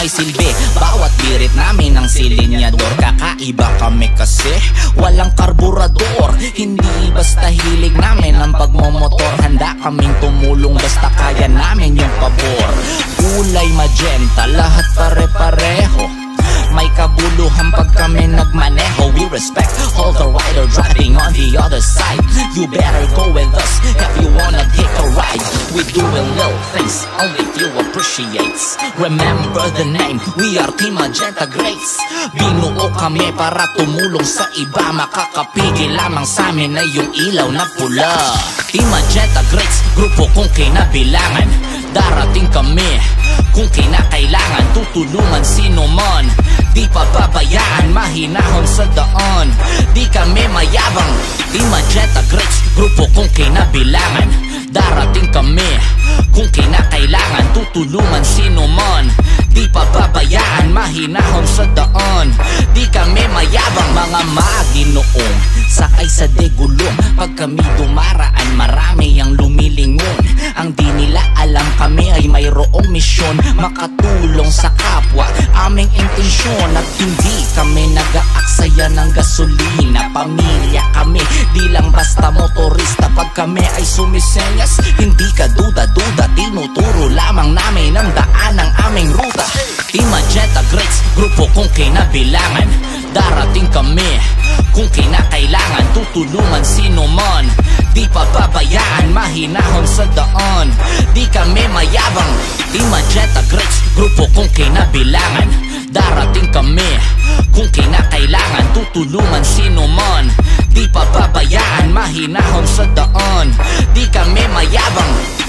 may silbi. Bawat birit namin ang silinyador. Kakaiba kami kasi Walang karburador. Hindi basta hilig namin ang pagmomotor. Handa kaming tumulong basta kaya namin yung pabor. Kulay magenta, lahat pare-pareho. May kabuluhan pag kami nagmaneho. We respect all the rider driving on the other side. You better go with us if you wanna We doing little things only few appreciates. Remember the name, we are Team Magenta Grace. Binuo kami para tumulong sa iba. Makakapigil lamang sa amin ay yung ilaw na pula. Team Magenta Grace, grupo kung kinabilangan. Darating kami kung kinakailangan. Tutulungan sino man. Di pa pabayaan, mahinahon sa daan. Di kami mayabang. Di Magenta Greats, grupo kung kinabilangan Darating kami. Kung kinakailangan Tutulungan sino man. Di pa pabayaan, mahinahon sa daan. Di kami mayabang mga maginoong Sakay sa degulong Pag kami dumaraan, marami ang lumilingon. Ang di nila alam kami ay mayroong misyon Makatulong sa kapwa, aming intensyon At hindi kami nag-aaksaya ng gasolina. Pamilya kami, di lang basta motorista kami ay sumisenyas, hindi ka duda-duda Tinuturo lamang namin ang daan ng aming ruta. Team Magenta Greats, grupo kung kinabilangan. Darating kami kung kinakailangan. Tutulungan sino man Di pa pabayaan, mahinahon sa daan Di kami mayabang. Team Magenta Greats, grupo kung kinabilangan. Darating kami kung kinakailangan. Tutulungan sino man Di pa pabayaan, mahinahon sa daan Di kami mayabang